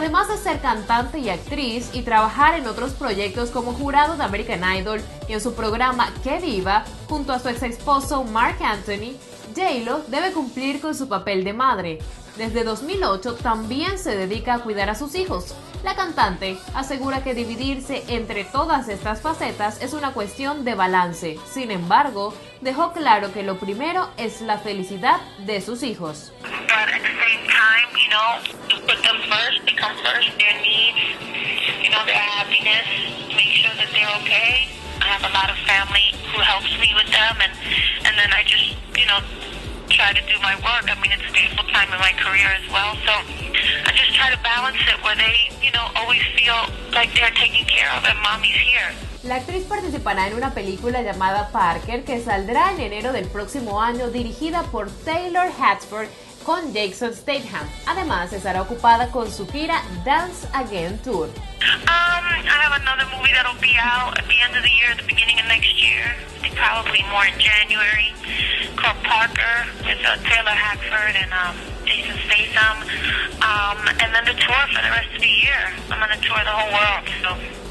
además de ser cantante y actriz y trabajar en otros proyectos como jurado de American Idol y en su programa Que Viva, junto a su ex esposo Mark Anthony, j debe cumplir con su papel de madre. Desde 2008 también se dedica a cuidar a sus hijos. La cantante asegura que dividirse entre todas estas facetas es una cuestión de balance. Sin embargo, dejó claro que lo primero es la felicidad de sus hijos. put them first, they come first, their needs, you know, their happiness, make sure that they're okay. I have a lot of family who helps me with them, and, and then I just, you know, try to do my work. I mean, it's a beautiful time in my career as well. So I just try to balance it where they, you know, always feel like they're taken care of and mommy's here. La actriz participará en una película llamada Parker que saldrá en enero del próximo año dirigida por Taylor Hackford con Jason Statham. Además, estará ocupada con su gira Dance Again Tour. Um, I have another movie that'll be out at the end of the year, the beginning of next year. Probably more in January. Called Parker with uh, Taylor Hackford and um, Jason Statham. Um, and then the tour for the rest of the year. I'm going to tour the whole world. So.